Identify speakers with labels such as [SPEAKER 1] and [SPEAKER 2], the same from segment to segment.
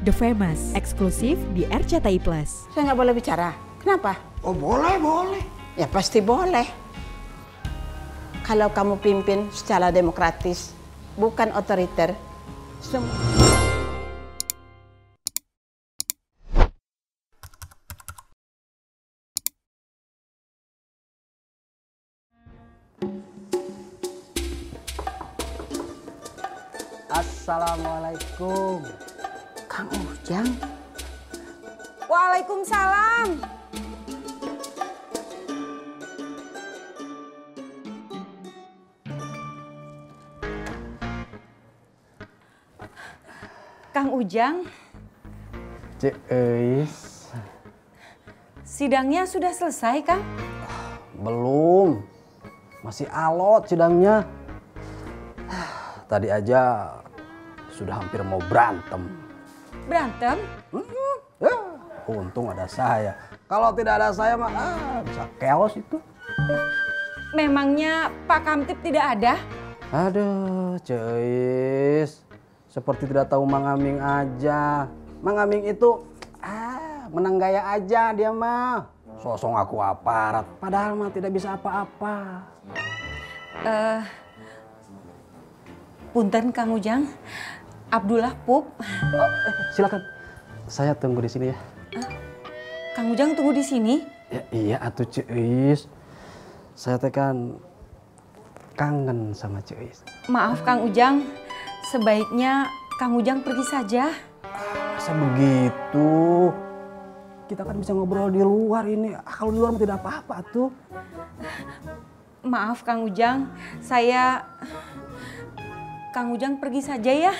[SPEAKER 1] The Famous, eksklusif di RCTI Plus.
[SPEAKER 2] Saya nggak boleh bicara. Kenapa?
[SPEAKER 3] Oh boleh, boleh.
[SPEAKER 2] Ya pasti boleh. Kalau kamu pimpin secara demokratis, bukan otoriter. Sem-
[SPEAKER 3] Assalamualaikum.
[SPEAKER 2] Kang Ujang,
[SPEAKER 4] Waalaikumsalam. Kang Ujang,
[SPEAKER 3] Cek Eis.
[SPEAKER 4] sidangnya sudah selesai, Kang?
[SPEAKER 3] Belum. Masih alot sidangnya. Tadi aja sudah hampir mau berantem.
[SPEAKER 4] Berantem?
[SPEAKER 3] Ya, untung ada saya. Kalau tidak ada saya mah ah, bisa chaos itu.
[SPEAKER 4] Memangnya Pak Kamtip tidak ada?
[SPEAKER 3] Aduh, Ceis. Seperti tidak tahu Mang Aming aja. Mang Aming itu ah, menang gaya aja dia mah. Sosok aku aparat, padahal mah tidak bisa apa-apa.
[SPEAKER 4] Eh, punten Kang Ujang, Abdullah Pup.
[SPEAKER 3] Oh, eh, silakan. Saya tunggu di sini ya.
[SPEAKER 4] Kang Ujang tunggu di sini.
[SPEAKER 3] Ya iya atuh Ceis. Saya teh kan kangen sama Ceis.
[SPEAKER 4] Maaf Kang Ujang, sebaiknya Kang Ujang pergi saja.
[SPEAKER 3] Masa begitu? Kita kan bisa ngobrol di luar ini. Ah, Kalau di luar tidak apa-apa tuh.
[SPEAKER 4] Maaf Kang Ujang, saya Kang Ujang pergi saja ya.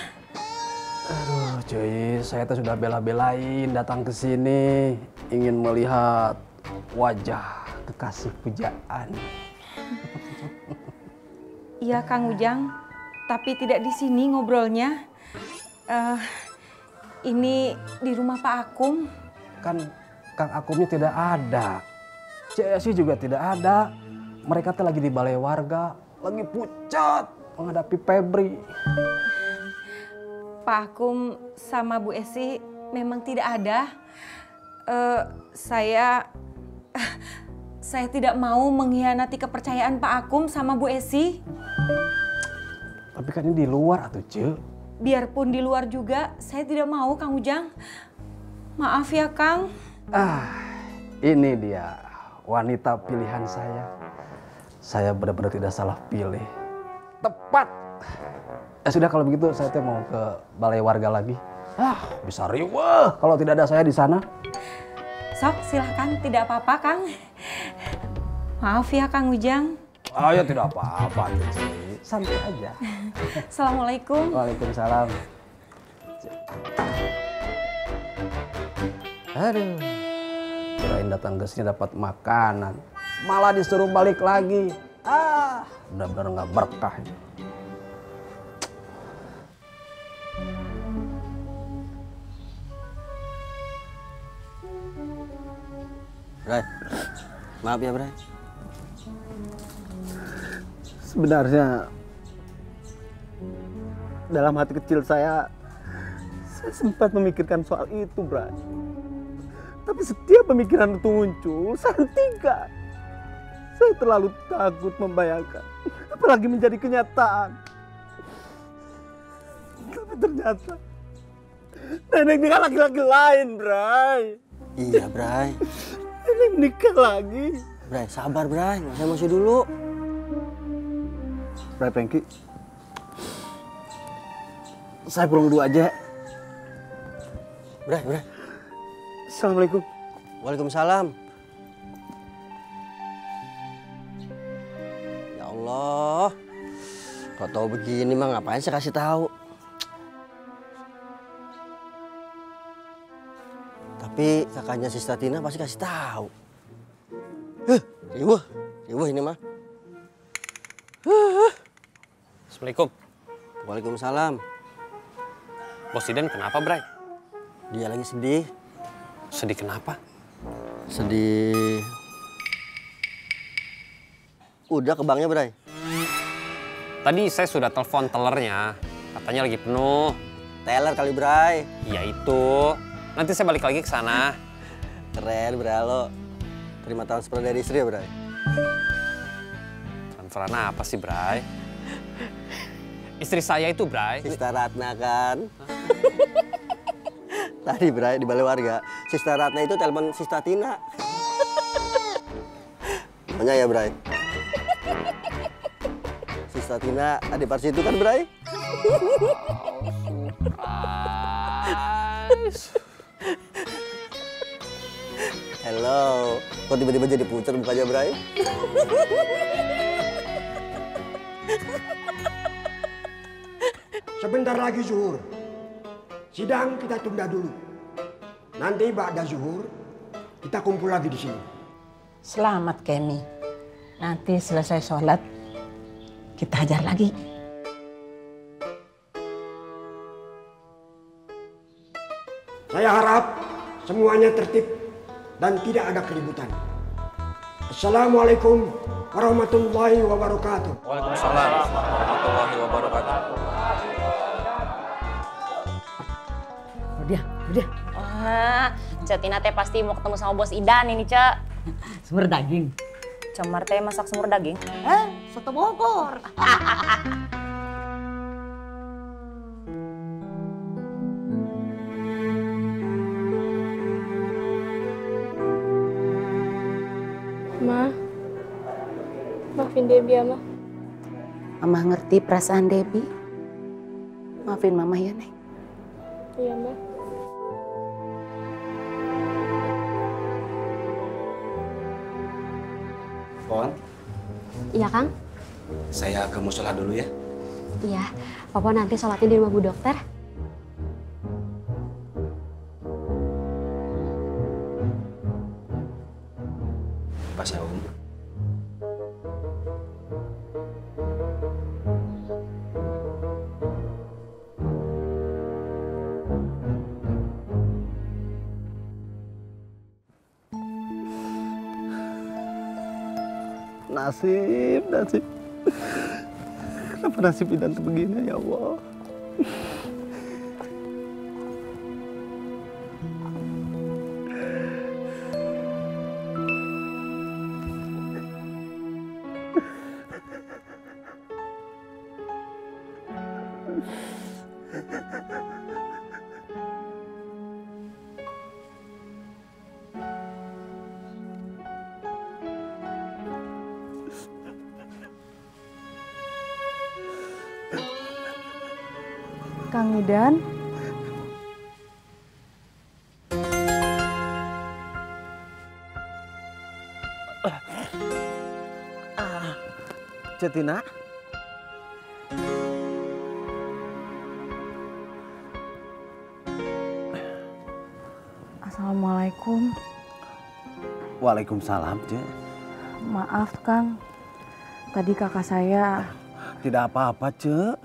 [SPEAKER 3] Aduh, cuy, saya tuh sudah bela-belain datang ke sini ingin melihat wajah kekasih pujaan.
[SPEAKER 4] Iya Kang Ujang, tapi tidak di sini ngobrolnya. Eh, ini di rumah Pak Akum.
[SPEAKER 3] Kan Kang Akumnya tidak ada. Cesi juga tidak ada. Mereka tuh lagi di balai warga, lagi pucat menghadapi Febri.
[SPEAKER 4] Pak Akum sama Bu Esi memang tidak ada. Eh, saya saya tidak mau mengkhianati kepercayaan Pak Akum sama Bu Esi.
[SPEAKER 3] Tapi kan ini di luar atuh, Cek.
[SPEAKER 4] Biarpun di luar juga, saya tidak mau Kang Ujang. Maaf ya Kang.
[SPEAKER 3] Ah, ini dia wanita pilihan saya. Saya benar-benar tidak salah pilih. Tepat. Ya sudah kalau begitu saya teh mau ke balai warga lagi. Ah, bisa riweh kalau tidak ada saya di sana.
[SPEAKER 4] Sok silahkan, tidak apa-apa Kang. Maaf ya Kang Ujang.
[SPEAKER 3] Ah, ya tidak apa-apa, Cici. Santai aja.
[SPEAKER 4] Assalamualaikum.
[SPEAKER 3] Waalaikumsalam. Aduh. Kirain datang ke sini dapat makanan. Malah disuruh balik lagi. Ah, benar-benar nggak berkah. ini.
[SPEAKER 5] Maaf ya Bray.
[SPEAKER 6] Sebenarnya dalam hati kecil saya saya sempat memikirkan soal itu, Bray. Tapi setiap pemikiran itu muncul, saya hentikan. Saya terlalu takut membayangkan, apalagi menjadi kenyataan. Tapi ternyata nenek dengan laki-laki lain, Bray.
[SPEAKER 5] Iya Bray.
[SPEAKER 6] Nenek menikah lagi.
[SPEAKER 5] Bray, sabar Bray, nggak usah emosi dulu.
[SPEAKER 6] Bray Pengki, saya pulang dulu aja.
[SPEAKER 5] Bray, Bray.
[SPEAKER 6] Assalamualaikum.
[SPEAKER 5] Waalaikumsalam. Ya Allah. Kok tahu begini mah ngapain saya kasih tahu? Tapi kakaknya si Statina pasti kasih tahu. Huh, riweh, riweh ini mah.
[SPEAKER 7] Assalamualaikum.
[SPEAKER 5] Waalaikumsalam.
[SPEAKER 7] Bos Iden kenapa, Bray?
[SPEAKER 5] Dia lagi sedih.
[SPEAKER 7] Sedih kenapa?
[SPEAKER 5] Sedih. Udah ke banknya, Bray.
[SPEAKER 7] Tadi saya sudah telepon tellernya. Katanya lagi penuh.
[SPEAKER 5] Teller kali, Bray.
[SPEAKER 7] Ya itu. Nanti saya balik lagi ke sana.
[SPEAKER 5] Keren, Bray lo. Terima transfer dari istri ya, Bray?
[SPEAKER 7] Transferan apa sih, Bray? Istri saya itu, Bray.
[SPEAKER 5] Sista Ratna kan? Tadi, Bray, di balai warga. Sista Ratna itu telepon Sista Tina. Namanya ya, Bray? Sista Tina, adik Parsi itu kan, Bray? Hello, kok tiba-tiba jadi pucer mukanya, Bray?
[SPEAKER 8] Sebentar lagi zuhur. Sidang kita tunda dulu. Nanti ba'da zuhur, kita kumpul lagi di sini.
[SPEAKER 2] Selamat Kemi. Nanti selesai sholat, kita hajar lagi.
[SPEAKER 8] Saya harap semuanya tertib dan tidak ada keributan. Assalamualaikum warahmatullahi wabarakatuh.
[SPEAKER 7] Waalaikumsalam warahmatullahi wabarakatuh.
[SPEAKER 2] Udah, udah.
[SPEAKER 9] Wah, Cek Tina teh pasti mau ketemu sama bos Idan ini, Cek.
[SPEAKER 2] Semur daging.
[SPEAKER 9] Cemar teh masak semur daging.
[SPEAKER 2] Eh, soto Bogor.
[SPEAKER 10] Ma, maafin Debbie ya, Ma.
[SPEAKER 2] Mama ngerti perasaan Debbie. Maafin Mama ya, Neng.
[SPEAKER 10] Iya, Ma.
[SPEAKER 3] Pon,
[SPEAKER 10] Iya, Kang?
[SPEAKER 3] saya ke musola dulu ya.
[SPEAKER 10] Iya. Papa nanti sholatnya di rumah Bu Dokter.
[SPEAKER 3] Pak Saum.
[SPEAKER 6] Nasib, nasib. Kenapa nasib Idan begini ya Allah?
[SPEAKER 1] Kang Idan,
[SPEAKER 6] Cetina?
[SPEAKER 1] Assalamualaikum.
[SPEAKER 6] Waalaikumsalam, Cek.
[SPEAKER 1] Maaf Kang, tadi kakak saya
[SPEAKER 6] Tidak apa-apa, Cek.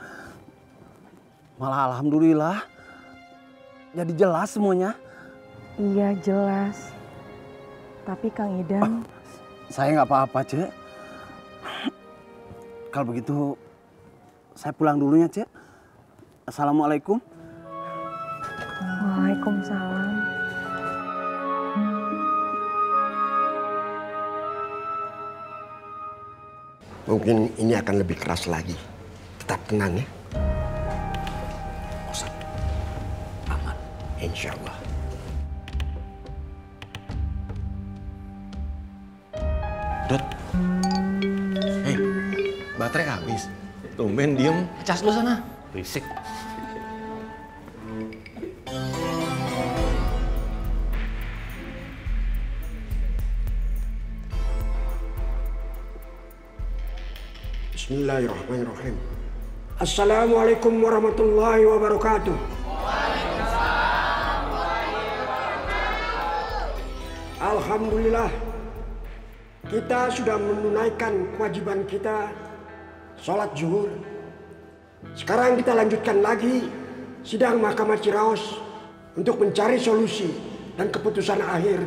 [SPEAKER 6] Malah alhamdulillah. Jadi jelas semuanya.
[SPEAKER 1] iya jelas. Tapi Kang Idan,
[SPEAKER 6] Saya nggak apa-apa, Cek. Kalau begitu, saya pulang dulunya, Cek. Assalamualaikum.
[SPEAKER 1] Waalaikumsalam.
[SPEAKER 8] Mungkin ini akan lebih keras lagi. Tetap tenang ya. Insya Allah.
[SPEAKER 11] Dot. Hei, baterai habis. Tumben diem, cas lu sana.
[SPEAKER 7] Berisik.
[SPEAKER 8] Bismillahirrahmanirrahim. Assalamualaikum warahmatullahi wabarakatuh. Alhamdulillah kita sudah menunaikan kewajiban kita sholat zuhur. Sekarang kita lanjutkan lagi sidang Mahkamah Ciraos untuk mencari solusi dan keputusan akhir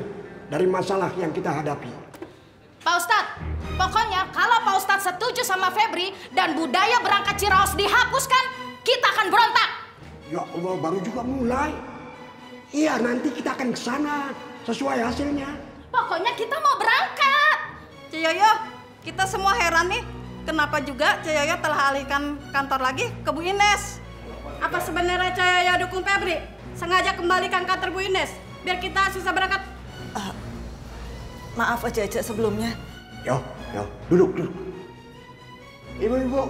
[SPEAKER 8] dari masalah yang kita hadapi.
[SPEAKER 12] Pak Ustadz, pokoknya kalau Pak Ustadz setuju sama Febri dan budaya berangkat Ciraos dihapuskan, kita akan berontak.
[SPEAKER 8] Ya Allah, baru juga mulai. Iya, nanti kita akan ke sana sesuai hasilnya.
[SPEAKER 12] Pokoknya kita mau berangkat. Ciyoyo, kita semua heran nih. Kenapa juga Ciyoyo telah alihkan kantor lagi ke Bu Ines? Apa sebenarnya Ciyoyo dukung Febri? Sengaja kembalikan kantor Bu Ines biar kita susah berangkat.
[SPEAKER 13] Maaf Ece Ece sebelumnya.
[SPEAKER 8] Yo, yo, duduk, duduk. Ibu-ibu,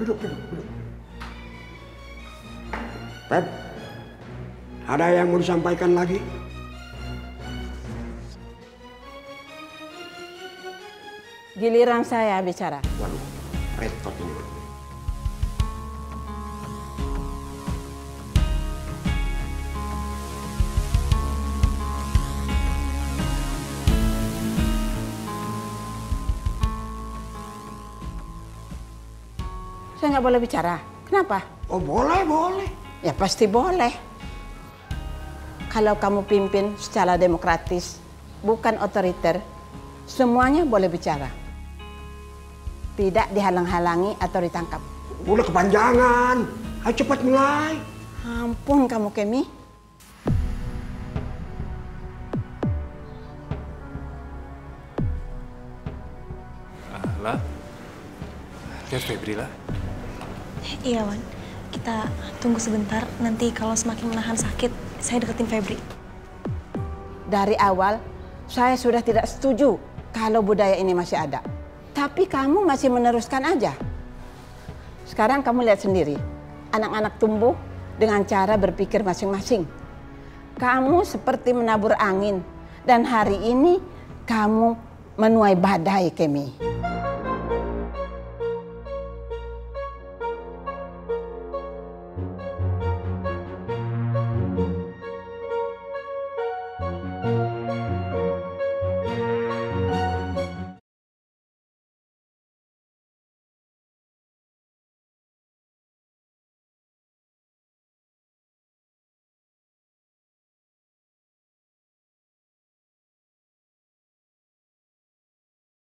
[SPEAKER 8] duduk, duduk, duduk. Pep, ada yang mau disampaikan lagi?
[SPEAKER 2] Giliran saya bicara.
[SPEAKER 8] Waduh, repot ini.
[SPEAKER 2] Saya nggak boleh bicara. Kenapa?
[SPEAKER 8] Oh boleh, boleh.
[SPEAKER 2] Ya pasti boleh. Kalau kamu pimpin secara demokratis, bukan otoriter, semuanya boleh bicara. Tidak dihalang-halangi atau ditangkap.
[SPEAKER 8] Udah kepanjangan. Ayo cepat mulai.
[SPEAKER 2] Ampun kamu Kemi.
[SPEAKER 11] Lah, lihat Febri lah.
[SPEAKER 10] Iya Wan, kita tunggu sebentar. Nanti kalau semakin menahan sakit, saya deketin Febri.
[SPEAKER 2] Dari awal, saya sudah tidak setuju kalau budaya ini masih ada. Tapi kamu masih meneruskan aja. Sekarang kamu lihat sendiri, anak-anak tumbuh dengan cara berpikir masing-masing. Kamu seperti menabur angin, dan hari ini kamu menuai badai, Kemi.